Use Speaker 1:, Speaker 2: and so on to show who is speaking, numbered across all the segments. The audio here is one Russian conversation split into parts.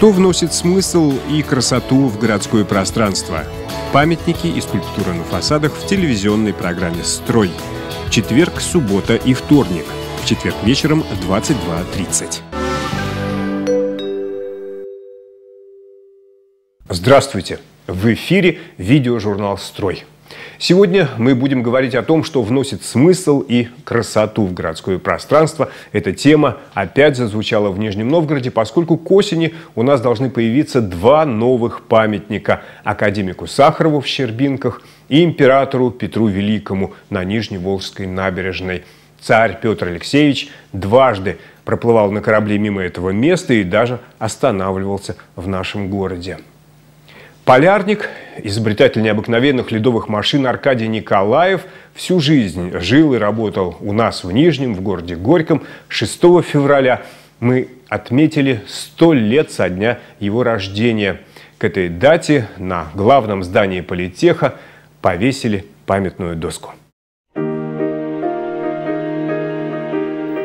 Speaker 1: Что вносит смысл и красоту в городское пространство? Памятники и скульптуры на фасадах в телевизионной программе «Строй». Четверг, суббота и вторник. В четверг вечером 22.30. Здравствуйте! В эфире видеожурнал «Строй». Сегодня мы будем говорить о том, что вносит смысл и красоту в городское пространство. Эта тема опять зазвучала в Нижнем Новгороде, поскольку к осени у нас должны появиться два новых памятника – академику Сахарову в Щербинках и императору Петру Великому на Нижневолжской набережной. Царь Петр Алексеевич дважды проплывал на корабле мимо этого места и даже останавливался в нашем городе. Полярник, изобретатель необыкновенных ледовых машин Аркадий Николаев всю жизнь жил и работал у нас в Нижнем, в городе Горьком. 6 февраля мы отметили 100 лет со дня его рождения. К этой дате на главном здании политеха повесили памятную доску.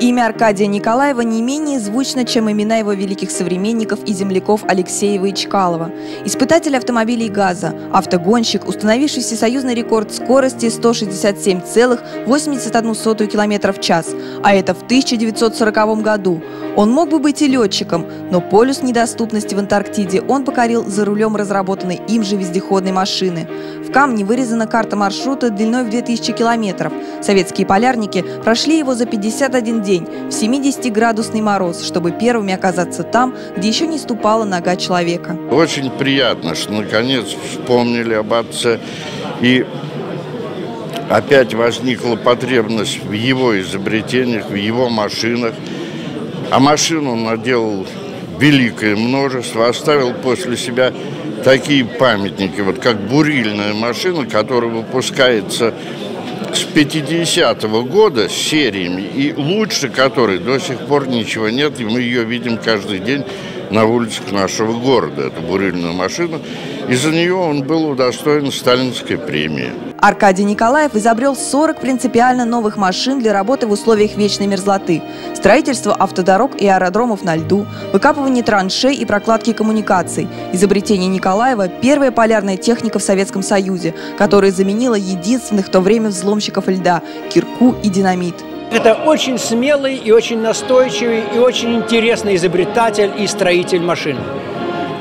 Speaker 2: Имя Аркадия Николаева не менее звучно, чем имена его великих современников и земляков Алексеева и Чкалова. Испытатель автомобилей газа, автогонщик, установивший всесоюзный рекорд скорости 167,81 км в час, а это в 1940 году. Он мог бы быть и летчиком, но полюс недоступности в Антарктиде он покорил за рулем разработанной им же вездеходной машины. В камне вырезана карта маршрута длиной в 2000 километров. Советские полярники прошли его за 51 день в 70-градусный мороз, чтобы первыми оказаться там, где еще не ступала нога человека.
Speaker 3: Очень приятно, что наконец вспомнили об отце и опять возникла потребность в его изобретениях, в его машинах. А машин он наделал великое множество, оставил после себя такие памятники, вот как бурильная машина, которая выпускается с 50-го года с сериями, и лучше которой до сих пор ничего нет, и мы ее видим каждый день на улицах нашего города. Это бурильная машина. И за нее он был удостоен сталинской премии.
Speaker 2: Аркадий Николаев изобрел 40 принципиально новых машин для работы в условиях вечной мерзлоты. Строительство автодорог и аэродромов на льду, выкапывание траншей и прокладки коммуникаций. Изобретение Николаева – первая полярная техника в Советском Союзе, которая заменила единственных в то время взломщиков льда – кирку и динамит.
Speaker 4: Это очень смелый и очень настойчивый и очень интересный изобретатель и строитель машин.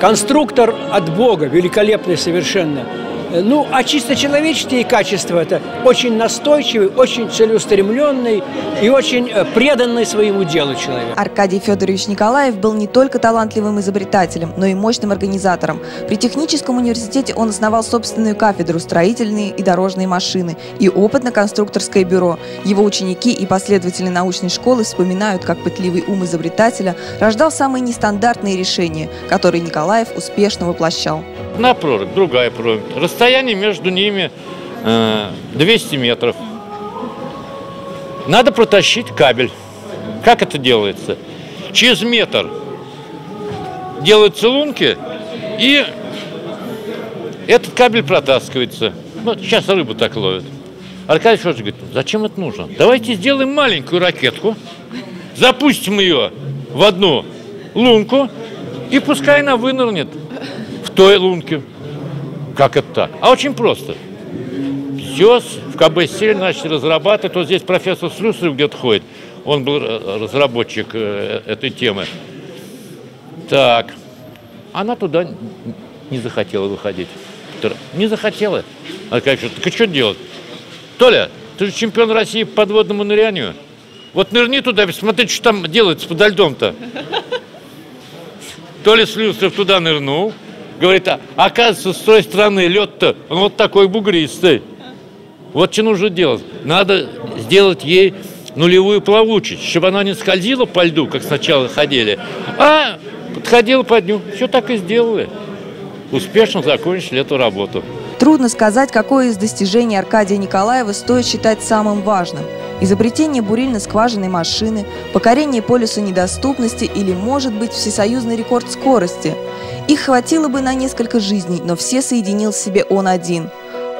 Speaker 4: Конструктор от Бога, великолепный совершенно – ну, а чисто человеческие качества – это очень настойчивый, очень целеустремленный и очень э, преданный своему делу человек.
Speaker 2: Аркадий Федорович Николаев был не только талантливым изобретателем, но и мощным организатором. При техническом университете он основал собственную кафедру строительные и дорожные машины и опытно-конструкторское бюро. Его ученики и последователи научной школы вспоминают, как пытливый ум изобретателя рождал самые нестандартные решения, которые Николаев успешно воплощал.
Speaker 5: Одна прорубь, другая прорубь. Расстояние между ними 200 э, метров. Надо протащить кабель. Как это делается? Через метр делаются лунки, и этот кабель протаскивается. Ну, сейчас рыбу так ловят. Аркадий Федорович говорит, зачем это нужно? Давайте сделаем маленькую ракетку, запустим ее в одну лунку, и пускай она вынырнет той лунке. Как это так? А очень просто. Все в КБ сели, начали разрабатывать. Вот здесь профессор Слюсарев где-то ходит. Он был э, разработчик э, этой темы. Так. Она туда не захотела выходить. Не захотела. А как же, так что делать? Толя, ты же чемпион России по подводному нырянию. Вот нырни туда, смотри, что там делается подо льдом-то. Толя Слюсарев туда нырнул, Говорит, а, оказывается, с той стороны лед-то, он вот такой бугристый. Вот что нужно делать. Надо сделать ей нулевую плавучесть, чтобы она не скользила по льду, как сначала ходили, а подходила под ню. Все так и сделали. Успешно закончили эту работу.
Speaker 2: Трудно сказать, какое из достижений Аркадия Николаева стоит считать самым важным. Изобретение бурильно-скважинной машины, покорение полюса недоступности или, может быть, всесоюзный рекорд скорости – их хватило бы на несколько жизней, но все соединил в себе он один.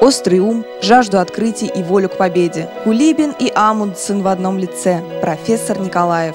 Speaker 2: Острый ум, жажду открытий и волю к победе. Кулибин и Амундсен в одном лице. Профессор Николаев.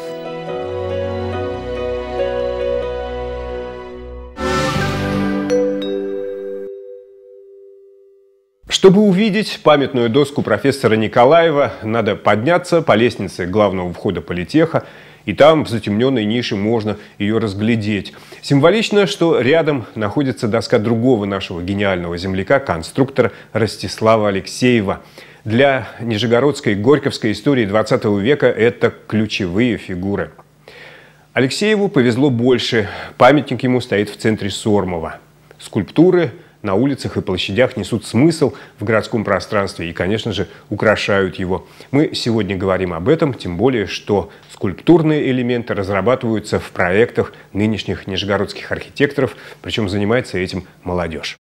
Speaker 1: Чтобы увидеть памятную доску профессора Николаева, надо подняться по лестнице главного входа политеха, и там в затемненной нише можно ее разглядеть. Символично, что рядом находится доска другого нашего гениального земляка, конструктора Ростислава Алексеева. Для нижегородской горьковской истории 20 века это ключевые фигуры. Алексееву повезло больше. Памятник ему стоит в центре Сормова. Скульптуры – на улицах и площадях несут смысл в городском пространстве и, конечно же, украшают его. Мы сегодня говорим об этом, тем более, что скульптурные элементы разрабатываются в проектах нынешних нижегородских архитекторов, причем занимается этим молодежь.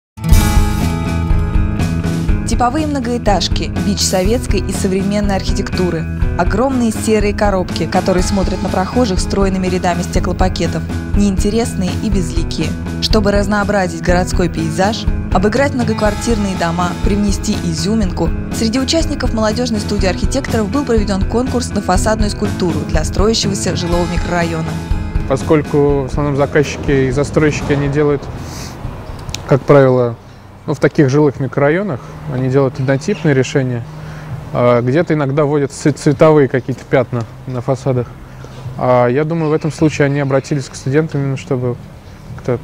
Speaker 2: Типовые многоэтажки, бич советской и современной архитектуры. Огромные серые коробки, которые смотрят на прохожих стройными рядами стеклопакетов. Неинтересные и безликие. Чтобы разнообразить городской пейзаж, обыграть многоквартирные дома, привнести изюминку, среди участников молодежной студии архитекторов был проведен конкурс на фасадную скульптуру для строящегося жилого микрорайона.
Speaker 6: Поскольку в основном заказчики и застройщики они делают, как правило, ну, в таких жилых микрорайонах они делают однотипные решения. А где-то иногда вводят цветовые какие-то пятна на фасадах. А я думаю, в этом случае они обратились к студентам именно, чтобы как-то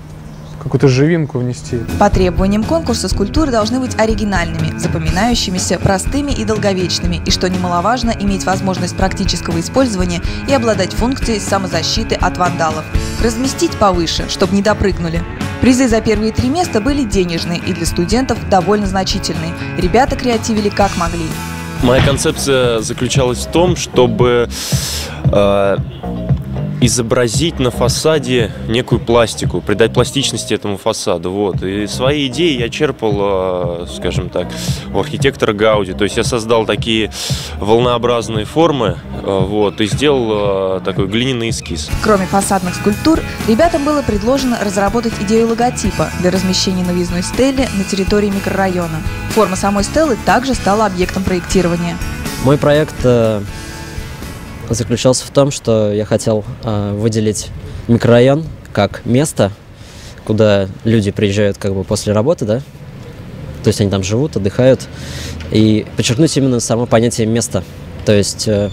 Speaker 6: какую-то живинку внести.
Speaker 2: По требованиям конкурса скульптуры должны быть оригинальными, запоминающимися, простыми и долговечными, и, что немаловажно, иметь возможность практического использования и обладать функцией самозащиты от вандалов. Разместить повыше, чтобы не допрыгнули. Призы за первые три места были денежные и для студентов довольно значительные. Ребята креативили как могли.
Speaker 7: Моя концепция заключалась в том, чтобы э, изобразить на фасаде некую пластику, придать пластичности этому фасаду. Вот. И свои идеи я черпал, э, скажем так, у архитектора Гауди. То есть я создал такие волнообразные формы э, вот, и сделал э, такой глиняный эскиз.
Speaker 2: Кроме фасадных скульптур, ребятам было предложено разработать идею логотипа для размещения новизной стели на территории микрорайона. Форма самой стелы также стала объектом проектирования.
Speaker 8: Мой проект заключался в том, что я хотел э, выделить микрорайон как место, куда люди приезжают как бы после работы, да, то есть они там живут, отдыхают, и подчеркнуть именно само понятие места. То есть э,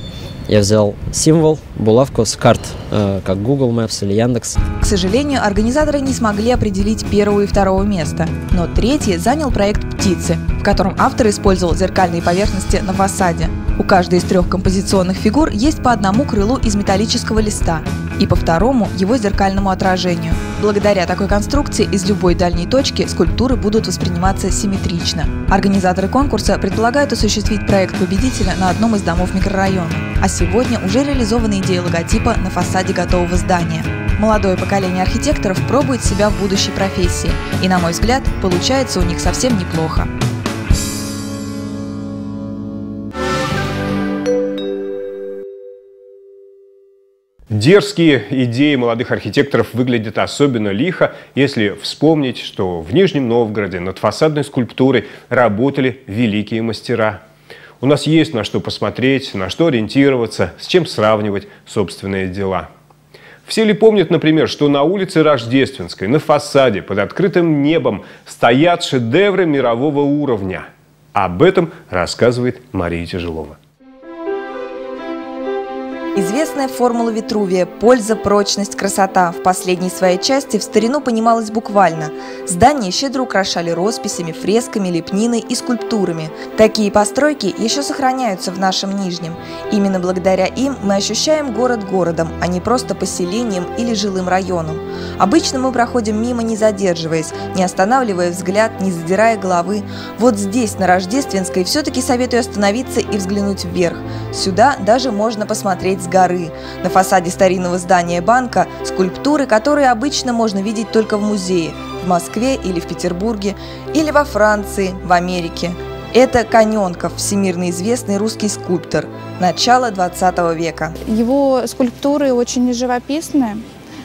Speaker 8: я взял символ, булавку с карт, э, как Google Maps или Яндекс.
Speaker 2: К сожалению, организаторы не смогли определить первого и второго места, но третье занял проект «Птицы», в котором автор использовал зеркальные поверхности на фасаде. Каждой из трех композиционных фигур есть по одному крылу из металлического листа и по второму его зеркальному отражению. Благодаря такой конструкции из любой дальней точки скульптуры будут восприниматься симметрично. Организаторы конкурса предполагают осуществить проект победителя на одном из домов микрорайона, а сегодня уже реализована идея логотипа на фасаде готового здания. Молодое поколение архитекторов пробует себя в будущей профессии, и, на мой взгляд, получается у них совсем неплохо.
Speaker 1: Дерзкие идеи молодых архитекторов выглядят особенно лихо, если вспомнить, что в Нижнем Новгороде над фасадной скульптурой работали великие мастера. У нас есть на что посмотреть, на что ориентироваться, с чем сравнивать собственные дела. Все ли помнят, например, что на улице Рождественской, на фасаде, под открытым небом стоят шедевры мирового уровня? Об этом рассказывает Мария Тяжелова.
Speaker 2: Известная формула Витрувия «польза, прочность, красота» в последней своей части в старину понималась буквально. Здания щедро украшали росписями, фресками, лепниной и скульптурами. Такие постройки еще сохраняются в нашем Нижнем. Именно благодаря им мы ощущаем город городом, а не просто поселением или жилым районом. Обычно мы проходим мимо, не задерживаясь, не останавливая взгляд, не задирая головы. Вот здесь, на Рождественской, все-таки советую остановиться и взглянуть вверх. Сюда даже можно посмотреть с горы. На фасаде старинного здания банка скульптуры, которые обычно можно видеть только в музее, в Москве или в Петербурге, или во Франции, в Америке. Это Каненков, всемирно известный русский скульптор, начала 20 века.
Speaker 9: Его скульптуры очень живописные,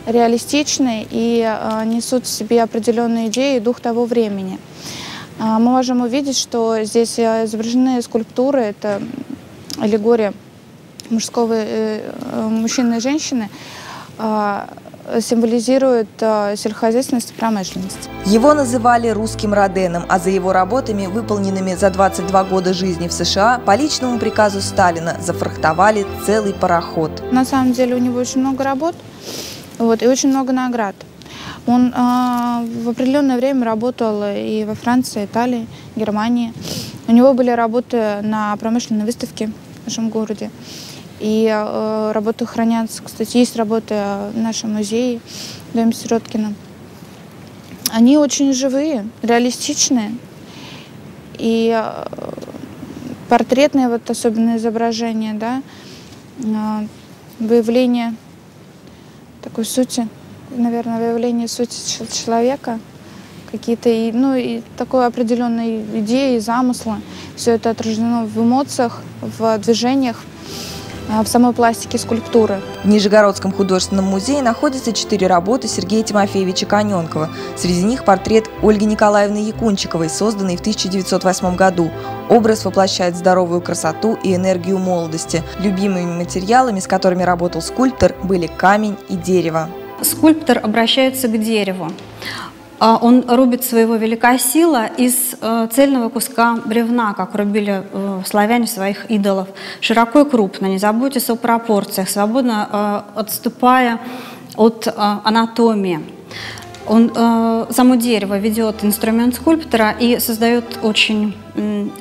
Speaker 9: реалистичные и э, несут в себе определенные идеи и дух того времени. Э, мы можем увидеть, что здесь э, изображены скульптуры, это аллегория мужского, э, э, мужчины и женщины, а, символизирует э, сельскохозяйственность и промышленность.
Speaker 2: Его называли русским Роденом, а за его работами, выполненными за 22 года жизни в США, по личному приказу Сталина зафрахтовали целый пароход.
Speaker 9: На самом деле у него очень много работ вот, и очень много наград. Он э, в определенное время работал и во Франции, Италии, Германии. У него были работы на промышленной выставке в нашем городе. И э, работы хранятся. Кстати, есть работы в нашем музее, в доме Сироткина. Они очень живые, реалистичные. И э, портретные, вот особенно изображения, да, э, выявление такой сути, наверное, выявление сути человека, какие-то, ну, и такой определенной идеи, замысла. Все это отражено в эмоциях, в движениях, в самой пластике скульптуры.
Speaker 2: В Нижегородском художественном музее находятся четыре работы Сергея Тимофеевича Коненкова. Среди них портрет Ольги Николаевны Якунчиковой, созданный в 1908 году. Образ воплощает здоровую красоту и энергию молодости. Любимыми материалами, с которыми работал скульптор, были камень и дерево.
Speaker 10: Скульптор обращается к дереву. А, он рубит своего великосила из э, цельного куска бревна, как рубили э, славяне своих идолов. Широко и крупно, не заботьтесь о пропорциях, свободно э, отступая от анатомии. Он, само дерево ведет инструмент скульптора и создает очень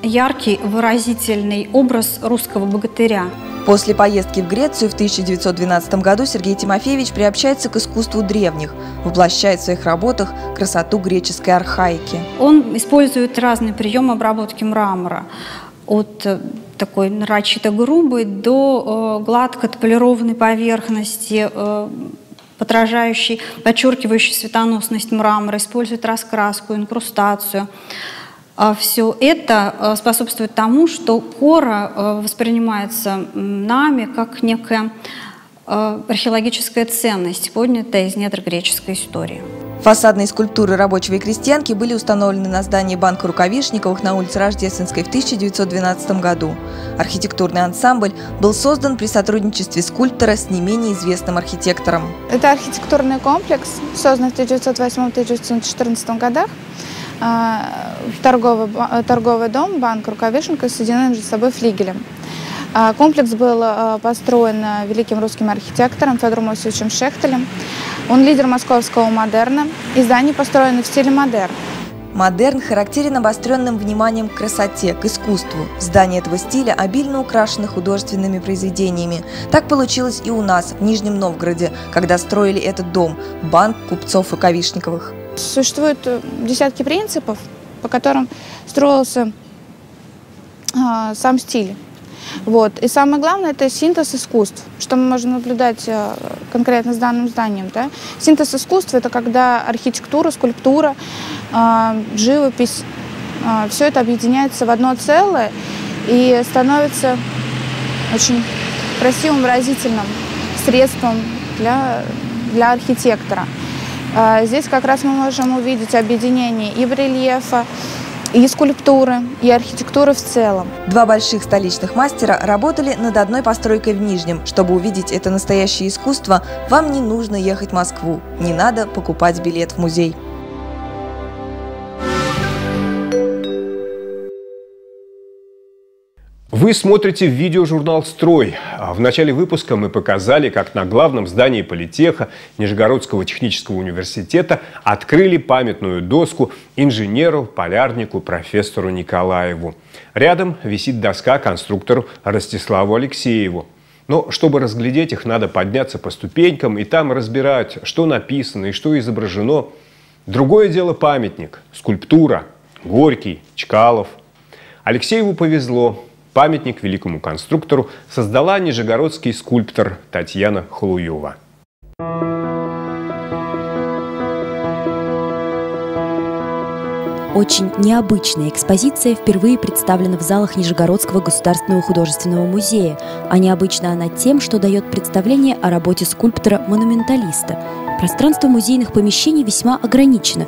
Speaker 10: яркий, выразительный образ русского богатыря.
Speaker 2: После поездки в Грецию в 1912 году Сергей Тимофеевич приобщается к искусству древних, воплощает в своих работах красоту греческой архаики.
Speaker 10: Он использует разные приемы обработки мрамора от э, такой нарочито грубой до э, гладко отполированной поверхности, э, подражающей, подчеркивающей светоносность мрамора, использует раскраску, инкрустацию. А Все это э, способствует тому, что кора э, воспринимается нами как некая э, археологическая ценность, поднятая из недр греческой истории.
Speaker 2: Фасадные скульптуры рабочего и крестьянки были установлены на здании банка Рукавишниковых на улице Рождественской в 1912 году. Архитектурный ансамбль был создан при сотрудничестве скульптора с не менее известным архитектором.
Speaker 9: Это архитектурный комплекс, создан в 1908-1914 годах. А, торговый, торговый дом, банк Рукавишенко соединены между собой флигелем. А, комплекс был а, построен великим русским архитектором Федором Иосифовичем Шехтелем. Он лидер московского модерна. И здания построены в стиле модерн.
Speaker 2: Модерн характерен обостренным вниманием к красоте, к искусству. Здания этого стиля обильно украшены художественными произведениями. Так получилось и у нас, в Нижнем Новгороде, когда строили этот дом – банк купцов Рукавишниковых.
Speaker 9: Существует э, десятки принципов, по которым строился э, сам стиль. Вот. И самое главное – это синтез искусств, что мы можем наблюдать э, конкретно с данным зданием. Да? Синтез искусства – это когда архитектура, скульптура, э, живопись, э, все это объединяется в одно целое и становится очень красивым, выразительным средством для, для архитектора. А, здесь как раз мы можем увидеть объединение и барельефа, и скульптуры, и архитектуры в целом.
Speaker 2: Два больших столичных мастера работали над одной постройкой в Нижнем. Чтобы увидеть это настоящее искусство, вам не нужно ехать в Москву, не надо покупать билет в музей.
Speaker 1: Вы смотрите видеожурнал «Строй». А в начале выпуска мы показали, как на главном здании политеха Нижегородского технического университета открыли памятную доску инженеру, полярнику, профессору Николаеву. Рядом висит доска конструктору Ростиславу Алексееву. Но чтобы разглядеть их, надо подняться по ступенькам и там разбирать, что написано и что изображено. Другое дело памятник, скульптура, Горький, Чкалов. Алексееву повезло, Памятник великому конструктору создала нижегородский скульптор Татьяна Хлуева.
Speaker 11: Очень необычная экспозиция впервые представлена в залах Нижегородского государственного художественного музея, а необычна она тем, что дает представление о работе скульптора-монументалиста. Пространство музейных помещений весьма ограничено,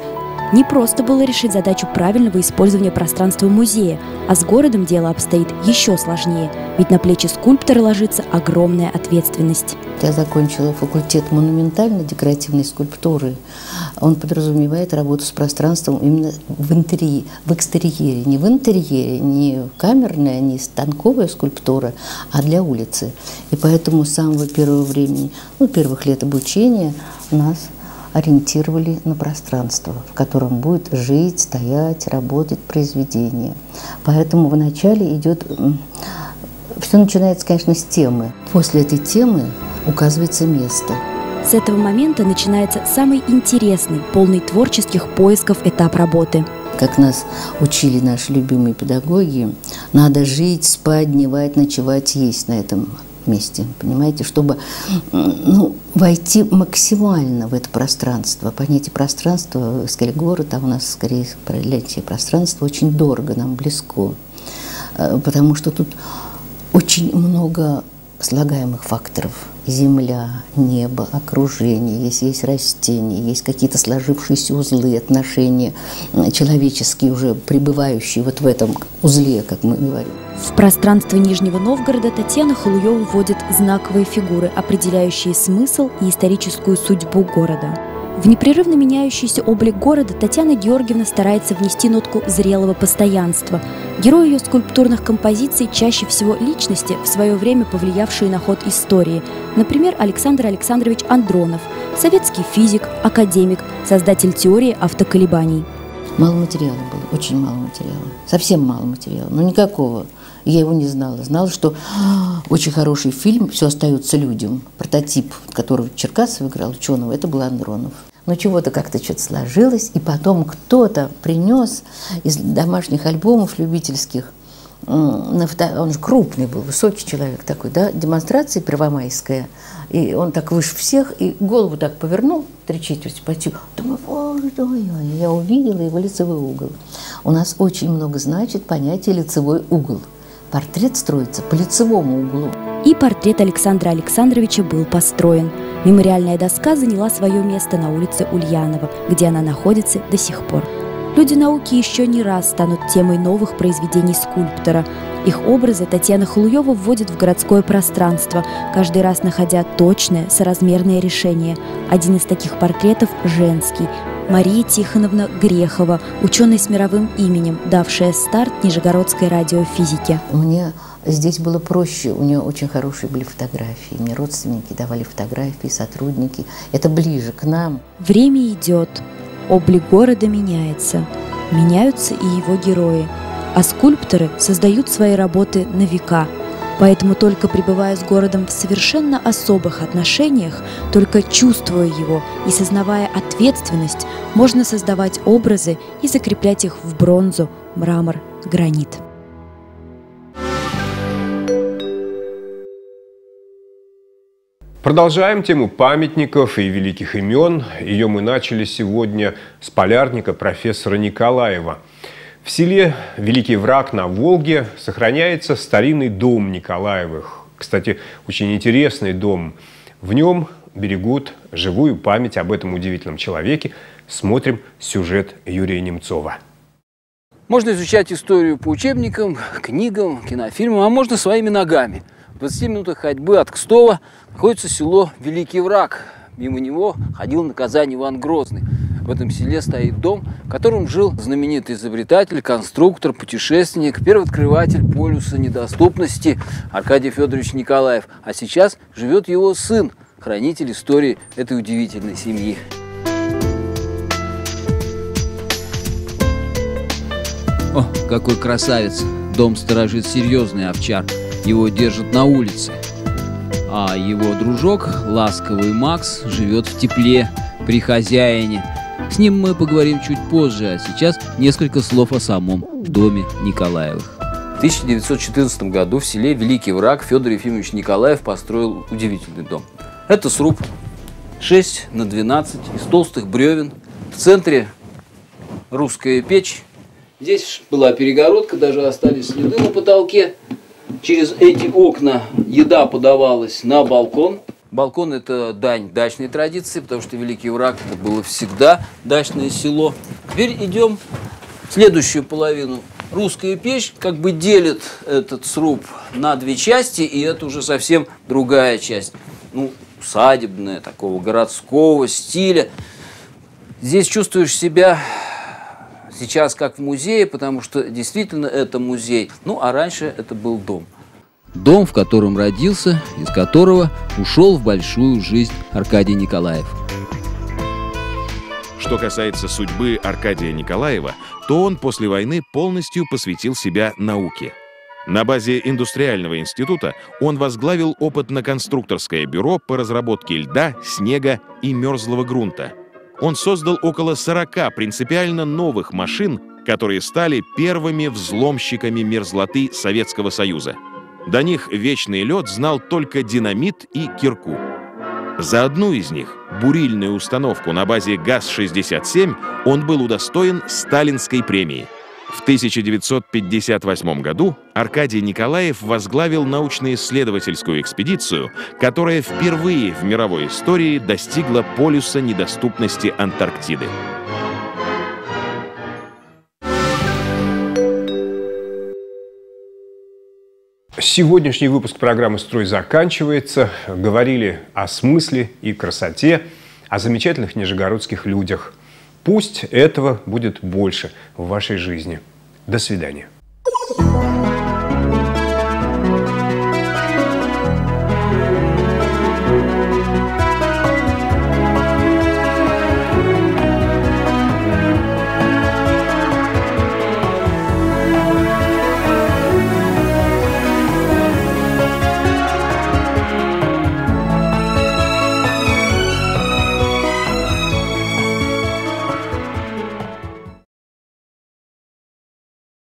Speaker 11: не просто было решить задачу правильного использования пространства музея, а с городом дело обстоит еще сложнее, ведь на плечи скульптора ложится огромная ответственность.
Speaker 12: Я закончила факультет монументально-декоративной скульптуры. Он подразумевает работу с пространством именно в интерьере, в экстерьере. Не в интерьере, не камерная, не станковая скульптура, а для улицы. И поэтому с самого первого времени, ну, первых лет обучения нас ориентировали на пространство, в котором будет жить, стоять, работать произведение. Поэтому вначале идет... Все начинается, конечно, с темы. После этой темы указывается место.
Speaker 11: С этого момента начинается самый интересный, полный творческих поисков этап работы.
Speaker 12: Как нас учили наши любимые педагоги, надо жить, спать, дневать, ночевать, есть на этом месте, понимаете, чтобы ну, войти максимально в это пространство. Понятие пространства, скорее город, а у нас скорее понятие пространства очень дорого, нам близко, э, потому что тут очень много слагаемых факторов. Земля, небо, окружение, есть, есть растения, есть какие-то сложившиеся узлы, отношения человеческие, уже пребывающие вот в этом узле, как мы говорим.
Speaker 11: В пространство Нижнего Новгорода Татьяна Халуева вводит знаковые фигуры, определяющие смысл и историческую судьбу города. В непрерывно меняющийся облик города Татьяна Георгиевна старается внести нотку зрелого постоянства. Герои ее скульптурных композиций чаще всего личности, в свое время повлиявшие на ход истории. Например, Александр Александрович Андронов, советский физик, академик, создатель теории автоколебаний.
Speaker 12: Мало материала было, очень мало материала. Совсем мало материала, но никакого. Я его не знала. Знала, что очень хороший фильм «Все остается людям». Прототип, которого Черкасов играл, ученого, это был Андронов. Но чего-то как-то что-то сложилось, и потом кто-то принес из домашних альбомов любительских он же крупный был, высокий человек такой, да, демонстрация первомайская. И он так выше всех, и голову так повернул, три четверти почти. Думаю, ой, ой, ой, я увидела его лицевой угол. У нас очень много значит понятие лицевой угол. Портрет строится по лицевому углу.
Speaker 11: И портрет Александра Александровича был построен. Мемориальная доска заняла свое место на улице Ульянова, где она находится до сих пор. Люди науки еще не раз станут темой новых произведений скульптора. Их образы Татьяна Хлуева вводит в городское пространство, каждый раз находя точное, соразмерное решение. Один из таких портретов – женский, Мария Тихоновна Грехова, ученый с мировым именем, давшая старт Нижегородской радиофизике.
Speaker 12: Мне здесь было проще, у нее очень хорошие были фотографии. Мне родственники давали фотографии, сотрудники. Это ближе к нам.
Speaker 11: Время идет, облик города меняется, меняются и его герои, а скульпторы создают свои работы на века – Поэтому только пребывая с городом в совершенно особых отношениях, только чувствуя его и сознавая ответственность, можно создавать образы и закреплять их в бронзу, мрамор, гранит.
Speaker 1: Продолжаем тему памятников и великих имен. Ее мы начали сегодня с полярника профессора Николаева – в селе Великий Враг на Волге сохраняется старинный дом Николаевых. Кстати, очень интересный дом. В нем берегут живую память об этом удивительном человеке. Смотрим сюжет Юрия Немцова.
Speaker 13: Можно изучать историю по учебникам, книгам, кинофильмам, а можно своими ногами. В 20 минутах ходьбы от Кстова находится село Великий Враг. Мимо него ходил на Казань Иван Грозный. В этом селе стоит дом, в котором жил знаменитый изобретатель, конструктор, путешественник, первооткрыватель полюса недоступности Аркадий Федорович Николаев. А сейчас живет его сын, хранитель истории этой удивительной семьи. О, какой красавец! Дом сторожит серьезный овчар. Его держат на улице. А его дружок, ласковый Макс, живет в тепле при хозяине – с ним мы поговорим чуть позже, а сейчас несколько слов о самом доме Николаевых. В 1914 году в селе Великий Враг Федор Ефимович Николаев построил удивительный дом. Это сруб 6 на 12 из толстых бревен. В центре русская печь. Здесь была перегородка, даже остались следы на потолке. Через эти окна еда подавалась на балкон. Балкон – это дань дачной традиции, потому что Великий Враг – это было всегда дачное село. Теперь идем в следующую половину. Русская печь как бы делит этот сруб на две части, и это уже совсем другая часть. Ну, усадебное, такого городского стиля. Здесь чувствуешь себя сейчас как в музее, потому что действительно это музей. Ну, а раньше это был дом. Дом, в котором родился, из которого ушел в большую жизнь Аркадий Николаев.
Speaker 14: Что касается судьбы Аркадия Николаева, то он после войны полностью посвятил себя науке. На базе индустриального института он возглавил опытно-конструкторское бюро по разработке льда, снега и мерзлого грунта. Он создал около 40 принципиально новых машин, которые стали первыми взломщиками мерзлоты Советского Союза. До них вечный лед знал только динамит и кирку. За одну из них, бурильную установку на базе ГАЗ-67, он был удостоен сталинской премии. В 1958 году Аркадий Николаев возглавил научно-исследовательскую экспедицию, которая впервые в мировой истории достигла полюса недоступности Антарктиды.
Speaker 1: Сегодняшний выпуск программы «Строй» заканчивается. Говорили о смысле и красоте, о замечательных нижегородских людях. Пусть этого будет больше в вашей жизни. До свидания.